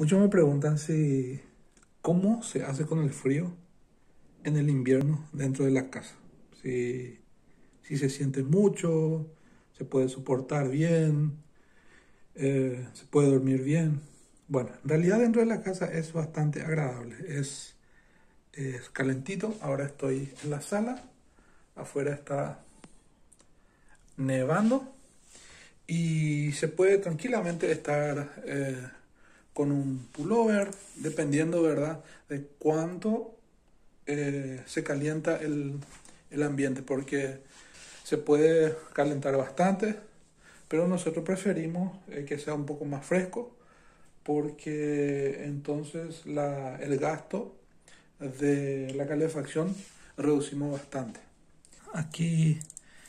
Muchos me preguntan si cómo se hace con el frío en el invierno dentro de la casa. Si, si se siente mucho, se puede soportar bien, eh, se puede dormir bien. Bueno, en realidad dentro de la casa es bastante agradable. Es, es calentito. Ahora estoy en la sala. Afuera está nevando. Y se puede tranquilamente estar eh, con un pullover, dependiendo, ¿verdad?, de cuánto eh, se calienta el, el ambiente, porque se puede calentar bastante, pero nosotros preferimos eh, que sea un poco más fresco, porque entonces la, el gasto de la calefacción reducimos bastante. Aquí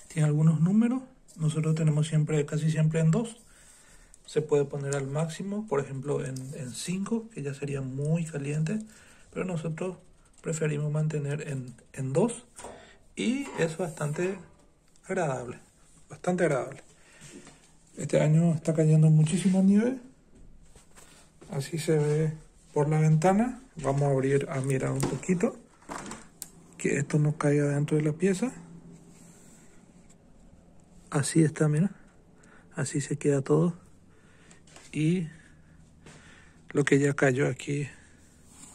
tiene algunos números, nosotros tenemos siempre, casi siempre en dos, se puede poner al máximo, por ejemplo en 5, que ya sería muy caliente, pero nosotros preferimos mantener en 2 y es bastante agradable, bastante agradable. Este año está cayendo muchísima nieve, así se ve por la ventana. Vamos a abrir a mirar un poquito, que esto no caiga dentro de la pieza. Así está, mira, así se queda todo y lo que ya cayó aquí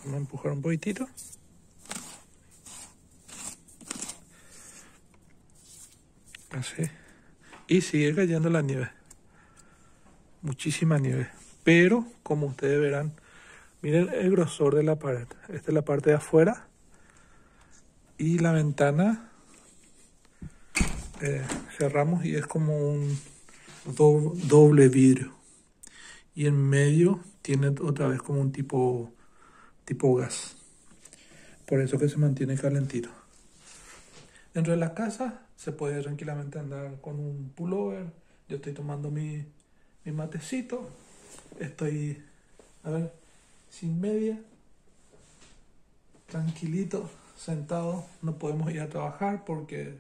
vamos a empujar un poquitito. Así. Y sigue cayendo la nieve. Muchísima nieve. Pero como ustedes verán miren el grosor de la pared. Esta es la parte de afuera. Y la ventana eh, cerramos y es como un doble vidrio y en medio tiene otra vez como un tipo, tipo gas. Por eso que se mantiene calentito. Dentro de la casa se puede tranquilamente andar con un pullover. Yo estoy tomando mi, mi matecito. Estoy, a ver, sin media. Tranquilito, sentado. No podemos ir a trabajar porque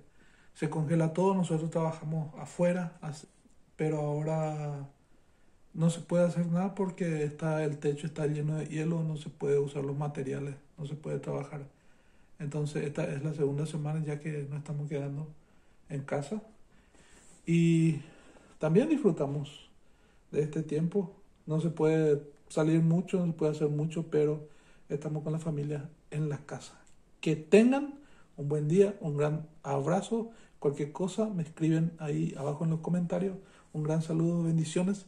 se congela todo. Nosotros trabajamos afuera. Pero ahora no se puede hacer nada porque está el techo está lleno de hielo, no se puede usar los materiales, no se puede trabajar. Entonces esta es la segunda semana ya que nos estamos quedando en casa y también disfrutamos de este tiempo. No se puede salir mucho, no se puede hacer mucho, pero estamos con la familia en la casa. Que tengan un buen día, un gran abrazo. Cualquier cosa me escriben ahí abajo en los comentarios. Un gran saludo, bendiciones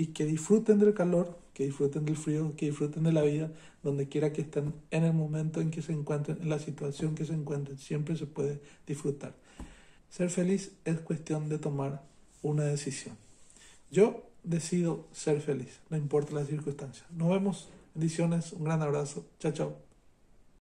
y que disfruten del calor, que disfruten del frío, que disfruten de la vida, donde quiera que estén, en el momento en que se encuentren, en la situación que se encuentren, siempre se puede disfrutar. Ser feliz es cuestión de tomar una decisión. Yo decido ser feliz, no importa las circunstancias. Nos vemos, bendiciones, un gran abrazo, chao, chao.